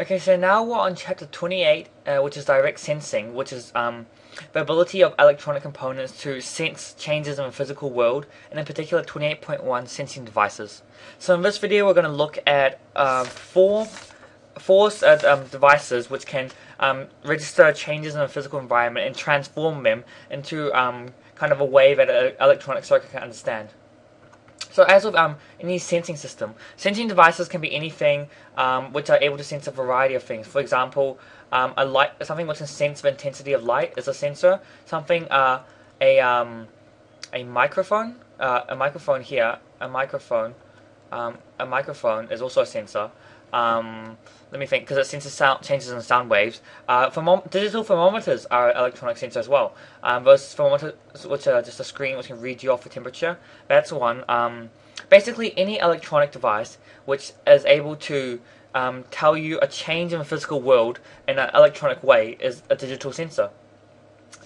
Okay, so now we're on chapter 28, uh, which is direct sensing, which is um, the ability of electronic components to sense changes in the physical world, and in particular 28.1 sensing devices. So in this video, we're going to look at uh, four, four uh, um, devices which can um, register changes in the physical environment and transform them into um, kind of a way that an electronic circuit can understand. So as with um, any sensing system, sensing devices can be anything um, which are able to sense a variety of things. For example, um, a light, something which can sense the intensity of light is a sensor. Something, uh, a um, a microphone, uh, a microphone here, a microphone, um, a microphone is also a sensor. Um, let me think, because it senses sound changes in sound waves. Uh, thermom digital thermometers are electronic sensors as well. Um, those thermometers, which are just a screen which can read you off the temperature, that's one. Um, basically, any electronic device which is able to um, tell you a change in the physical world in an electronic way is a digital sensor.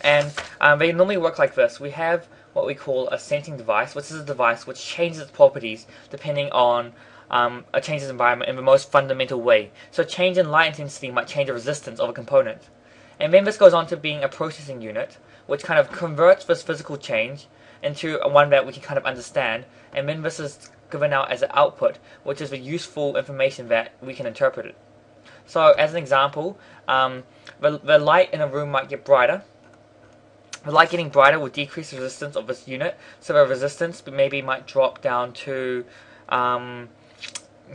And um, they normally work like this. We have what we call a sensing device, which is a device which changes its properties depending on um, a change in environment in the most fundamental way. So a change in light intensity might change the resistance of a component. And then this goes on to being a processing unit, which kind of converts this physical change into one that we can kind of understand, and then this is given out as an output, which is the useful information that we can interpret it. So as an example, um, the, the light in a room might get brighter. The light getting brighter will decrease the resistance of this unit, so the resistance maybe might drop down to um,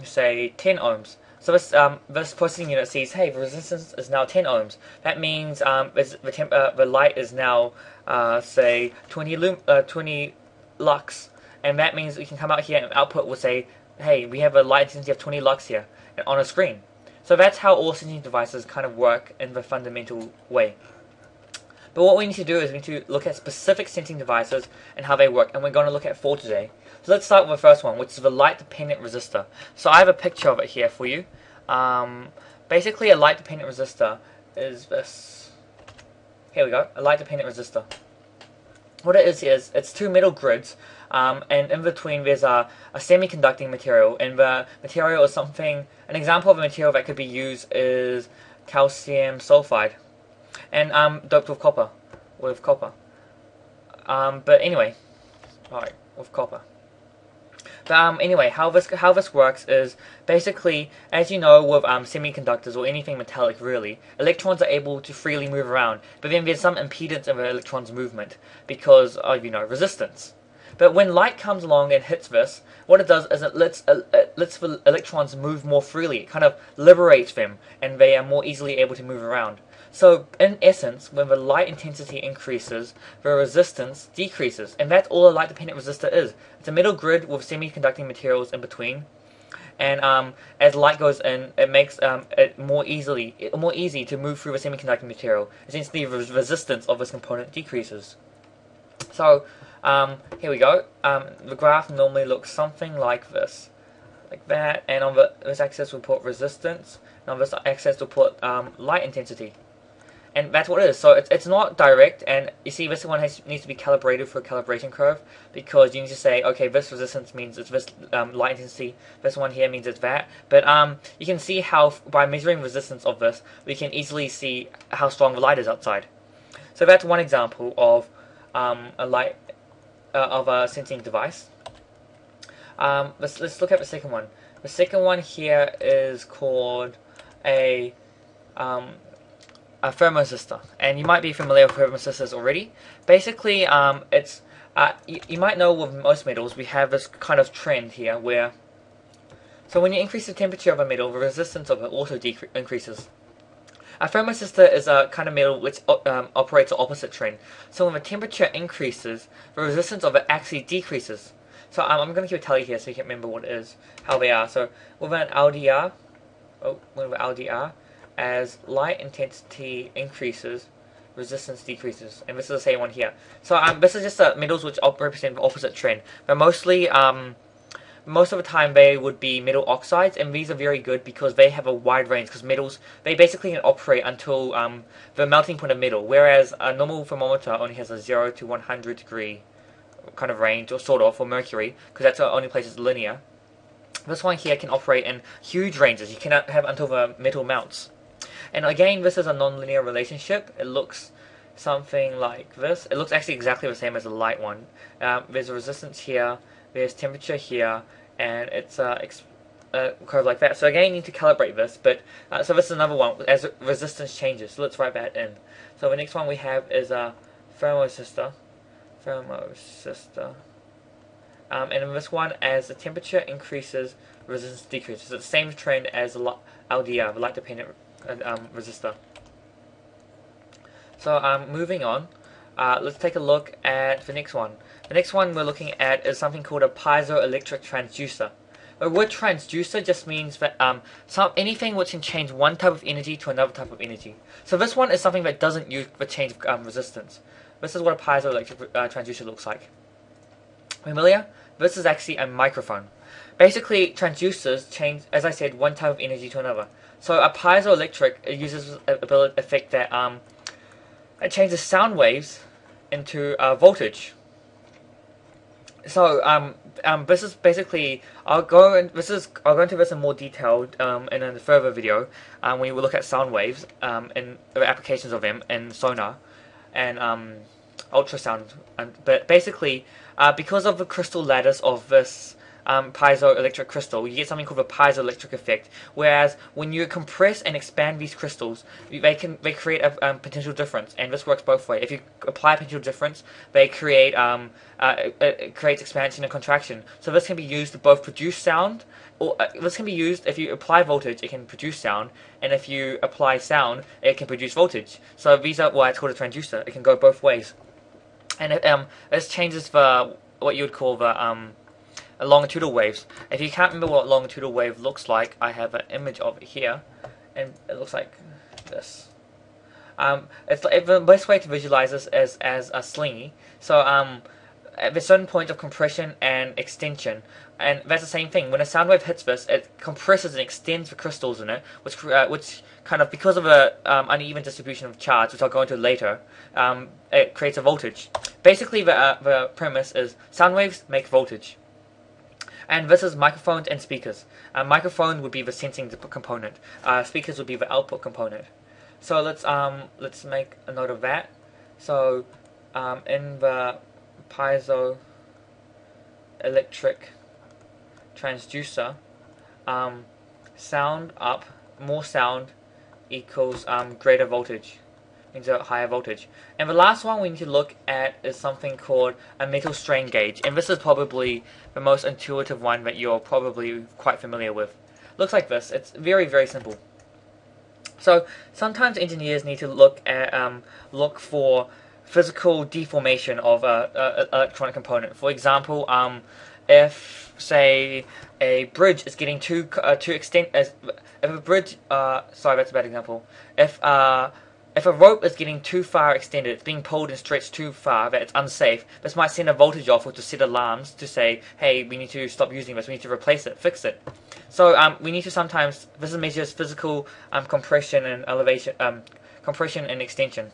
say 10 ohms. So this um, this processing unit sees, hey, the resistance is now 10 ohms. That means um, the temp uh, the light is now uh, say 20 lum uh, 20 lux, and that means we can come out here and output will say, hey, we have a light intensity of 20 lux here on a screen. So that's how all sensing devices kind of work in the fundamental way. But what we need to do is we need to look at specific sensing devices and how they work, and we're going to look at four today. So let's start with the first one, which is the light-dependent resistor. So I have a picture of it here for you. Um, basically, a light-dependent resistor is this. Here we go, a light-dependent resistor. What it is is it's two metal grids, um, and in between there's a, a semiconducting material, and the material is something. An example of a material that could be used is calcium sulfide, and um, doped with copper, with copper. Um, but anyway, alright, with copper. But um, anyway, how this how this works is basically, as you know, with um, semiconductors or anything metallic, really, electrons are able to freely move around. But then there's some impedance of the electron's movement because of you know resistance. But when light comes along and hits this, what it does is it lets uh, it lets the electrons move more freely. It kind of liberates them, and they are more easily able to move around. So, in essence, when the light intensity increases, the resistance decreases, and that's all a light-dependent resistor is. It's a metal grid with semiconducting materials in between, and um, as light goes in, it makes um, it more easily more easy to move through the semiconducting material. Essentially, the resistance of this component decreases. So, um, here we go. Um, the graph normally looks something like this, like that, and on the, this axis we put resistance, and on this axis we put um, light intensity and that's what it is. So it's, it's not direct, and you see this one has, needs to be calibrated for a calibration curve because you need to say, okay, this resistance means it's this um, light intensity, this one here means it's that. But um, you can see how by measuring resistance of this, we can easily see how strong the light is outside. So that's one example of um, a light uh, of a sensing device. Um, let's let's look at the second one. The second one here is called a um, a thermoresistor, and you might be familiar with thermoresistors already. Basically, um, it's uh, you, you, might know with most metals we have this kind of trend here where so when you increase the temperature of a metal, the resistance of it also increases. A thermoresistor is a kind of metal which um, operates the opposite trend. So when the temperature increases, the resistance of it actually decreases. So um, I'm going to keep a tally here so you can remember what it is, how they are. So with an LDR, oh, with an LDR, as light intensity increases, resistance decreases. And this is the same one here. So um, this is just the metals which represent the opposite trend. But mostly, um, most of the time they would be metal oxides, and these are very good because they have a wide range. Because metals, they basically can operate until um, the melting point of metal, whereas a normal thermometer only has a 0 to 100 degree kind of range, or sort of, for mercury, because that's the only place it's linear. This one here can operate in huge ranges. You cannot have until the metal melts. And again, this is a nonlinear relationship. It looks something like this. It looks actually exactly the same as the light one. Um, there's a resistance here, there's temperature here, and it's uh, uh, curve like that. So again, you need to calibrate this. But uh, so this is another one as resistance changes. So let's write that in. So the next one we have is a thermoresistor. Thermoresistor. Um, and in this one, as the temperature increases, resistance decreases. It's the same trend as the LDR, the light dependent uh, um, resistor. So um, moving on, uh, let's take a look at the next one. The next one we're looking at is something called a piezoelectric transducer. The word transducer just means that um, some anything which can change one type of energy to another type of energy. So this one is something that doesn't use the change of um, resistance. This is what a piezoelectric uh, transducer looks like. Familiar? This is actually a microphone. Basically, transducers change, as I said, one type of energy to another. So a piezoelectric uses ability effect that um, it changes sound waves into uh, voltage. So um, um, this is basically I'll go and this is I'll go into this in more detail um, in a further video um, when we look at sound waves um, and the applications of them in sonar and um, ultrasound. And, but basically, uh, because of the crystal lattice of this um, piezoelectric crystal, you get something called a piezoelectric effect. Whereas when you compress and expand these crystals, they can they create a um, potential difference, and this works both ways. If you apply a potential difference, they create um, uh, it, it creates expansion and contraction. So this can be used to both produce sound, or uh, this can be used if you apply voltage, it can produce sound, and if you apply sound, it can produce voltage. So these are why it's called a transducer. It can go both ways, and um, this changes the what you would call the um, longitudinal waves. If you can't remember what longitudinal wave looks like, I have an image of it here, and it looks like this. Um, it's the best way to visualize this is as a Slinky. So um, at a certain point of compression and extension, and that's the same thing. When a sound wave hits this, it compresses and extends the crystals in it, which uh, which kind of because of a um, uneven distribution of charge, which I'll go into later, um, it creates a voltage. Basically, the uh, the premise is sound waves make voltage. And this is microphones and speakers. A microphone would be the sensing component. Uh, speakers would be the output component. So let's um let's make a note of that. So um, in the piezo electric transducer, um, sound up, more sound equals um, greater voltage into higher voltage. And the last one we need to look at is something called a metal strain gauge. And this is probably the most intuitive one that you're probably quite familiar with. Looks like this. It's very, very simple. So sometimes engineers need to look at um, look for physical deformation of a, electronic component. For example, um, if say a bridge is getting too uh, too extent as if a bridge uh, sorry that's a bad example if uh, if a rope is getting too far extended, it's being pulled and stretched too far that it's unsafe, this might send a voltage off or to set alarms to say, hey, we need to stop using this, we need to replace it, fix it. So um, we need to sometimes, this measures physical um, compression and elevation, um, compression and extension.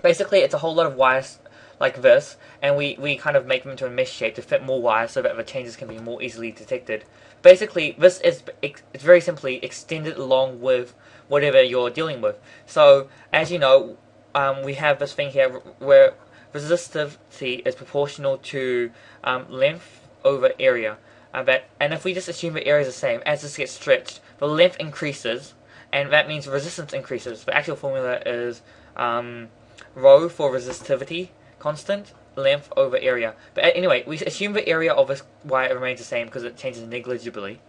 Basically, it's a whole lot of wires like this, and we, we kind of make them into a mesh shape to fit more wires so that the changes can be more easily detected. Basically, this is it's very simply extended along with whatever you're dealing with. So, as you know, um, we have this thing here where resistivity is proportional to um, length over area. Uh, that, and if we just assume the area is the same, as this gets stretched, the length increases, and that means resistance increases. The actual formula is um, rho for resistivity constant, length over area. But anyway, we assume the area of this wire remains the same because it changes negligibly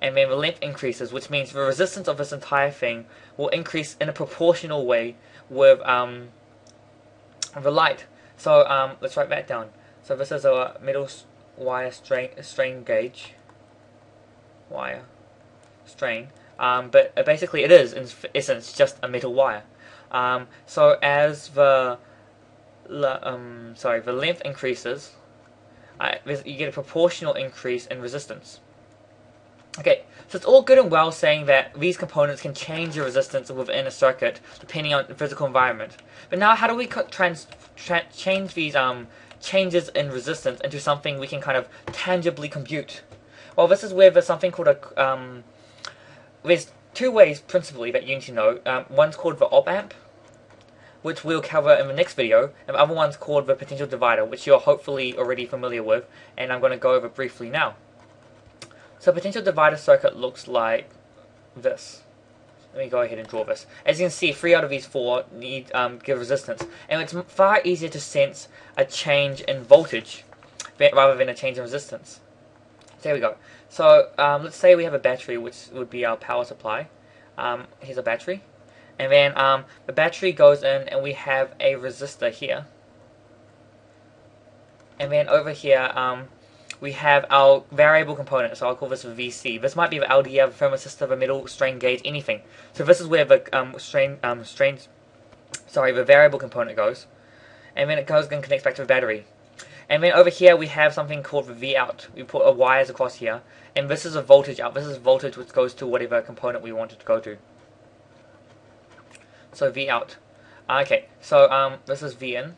and then the length increases, which means the resistance of this entire thing will increase in a proportional way with um, the light. So um, let's write that down. So this is a metal wire strain, strain gauge. Wire strain. Um, but basically it is, in essence, just a metal wire. Um, so as the um, sorry, the length increases, uh, you get a proportional increase in resistance. Okay, so it's all good and well saying that these components can change the resistance within a circuit depending on the physical environment. But now how do we trans tra change these um, changes in resistance into something we can kind of tangibly compute? Well, this is where there's something called a um, there's two ways principally that you need to know. Um, one's called the op amp, which we'll cover in the next video, and the other one's called the potential divider, which you're hopefully already familiar with, and I'm going to go over briefly now. So a potential divider circuit looks like this. Let me go ahead and draw this. As you can see, three out of these four need um, give resistance, and it's far easier to sense a change in voltage rather than a change in resistance. There we go. So um, let's say we have a battery, which would be our power supply. Um, here's a battery. And then um, the battery goes in and we have a resistor here. And then over here, um, we have our variable component, so I'll call this VC. This might be the LDR, thermistor, the middle, strain gauge, anything. So this is where the um, strain, um, strain, sorry, the variable component goes. And then it goes and connects back to the battery. And then over here we have something called the V out. We put a wires across here, and this is a voltage out. This is voltage which goes to whatever component we want it to go to. So V out. Okay, so um, this is V in.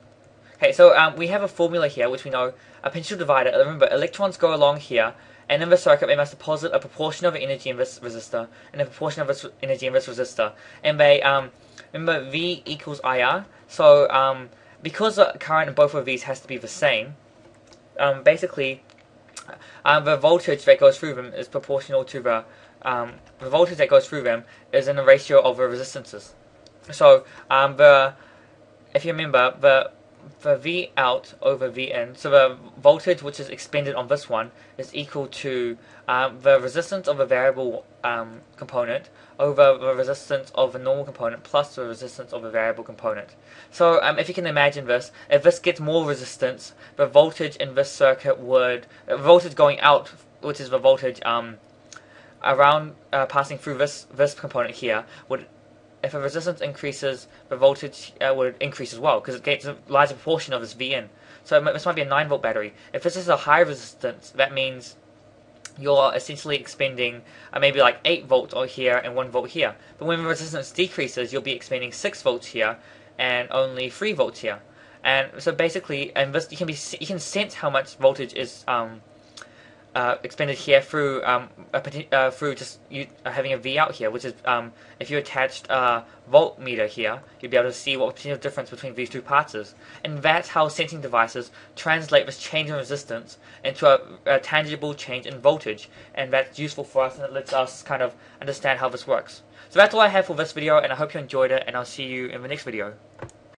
Okay, so um, we have a formula here which we know a potential divider. Remember, electrons go along here, and in the circuit they must deposit a proportion of energy in this resistor and a proportion of this energy in this resistor. And they um, remember V equals IR. So um, because the current in both of these has to be the same, um, basically um, the voltage that goes through them is proportional to the um, the voltage that goes through them is in the ratio of the resistances. So um, the if you remember the the V out over V in, so the voltage which is expended on this one is equal to um, the resistance of a variable um, component over the resistance of a normal component plus the resistance of a variable component. So um, if you can imagine this, if this gets more resistance, the voltage in this circuit would, the voltage going out, which is the voltage um, around uh, passing through this this component here, would if the resistance increases, the voltage uh, would increase as well because it gets a larger proportion of this V in. So this might be a 9 volt battery. If this is a high resistance, that means you're essentially expending uh, maybe like 8 volts or here and 1 volt here. But when the resistance decreases, you'll be expending 6 volts here and only 3 volts here. And so basically, and this, you can be you can sense how much voltage is um, uh, expended here through um, a, uh, through just you uh, having a V out here, which is um, if you attached a voltmeter here, you'd be able to see what potential difference between these two parts is, and that's how sensing devices translate this change in resistance into a, a tangible change in voltage, and that's useful for us, and it lets us kind of understand how this works. So that's all I have for this video, and I hope you enjoyed it, and I'll see you in the next video.